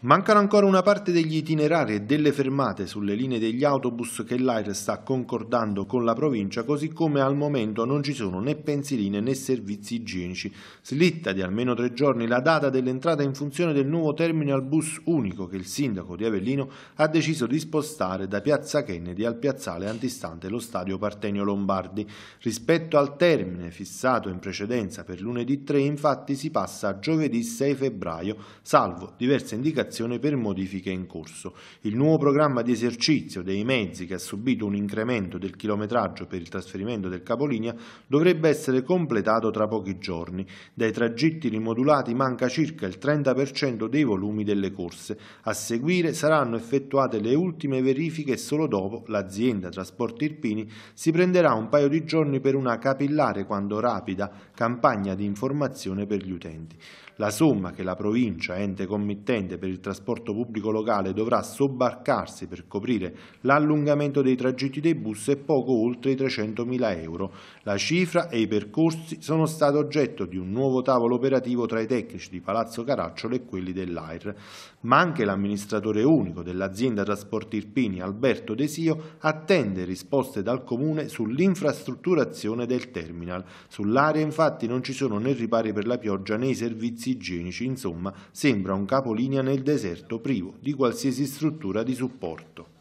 Mancano ancora una parte degli itinerari e delle fermate sulle linee degli autobus che l'AIR sta concordando con la provincia, così come al momento non ci sono né pensiline né servizi igienici. Slitta di almeno tre giorni la data dell'entrata in funzione del nuovo terminal bus unico che il sindaco di Avellino ha deciso di spostare da Piazza Kennedy al piazzale antistante lo stadio Partenio Lombardi. Rispetto al termine fissato in precedenza per lunedì 3, infatti si passa a giovedì 6 febbraio, salvo diverse indicazioni indicazione per modifiche in corso. Il nuovo programma di esercizio dei mezzi che ha subito un incremento del chilometraggio per il trasferimento del capolinea dovrebbe essere completato tra pochi giorni. Dai tragitti rimodulati manca circa il 30% dei volumi delle corse. A seguire saranno effettuate le ultime verifiche e solo dopo l'azienda Trasporti Irpini si prenderà un paio di giorni per una capillare quando rapida campagna di informazione per gli utenti. La somma che la provincia, ente committente per il trasporto pubblico locale, dovrà sobbarcarsi per coprire l'allungamento dei tragitti dei bus è poco oltre i 300.000 euro. La cifra e i percorsi sono stati oggetto di un nuovo tavolo operativo tra i tecnici di Palazzo Caracciolo e quelli dell'AIR, ma anche l'amministratore unico dell'azienda Trasporti Irpini, Alberto Desio, attende risposte dal Comune sull'infrastrutturazione del terminal. Sull'area infatti non ci sono né ripari per la pioggia né i servizi igienici, insomma sembra un capolinea nel deserto privo di qualsiasi struttura di supporto.